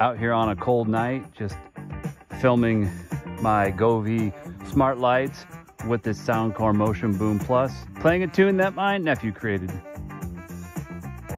Out here on a cold night, just filming my Govee smart lights with this Soundcore Motion Boom Plus, playing a tune that my nephew created.